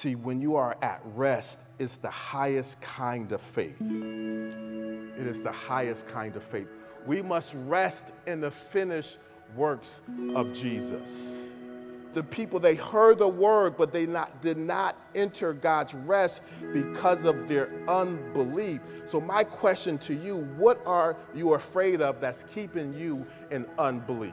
See, when you are at rest, it's the highest kind of faith. It is the highest kind of faith. We must rest in the finished works of Jesus. The people, they heard the word, but they not, did not enter God's rest because of their unbelief. So, my question to you what are you afraid of that's keeping you in unbelief?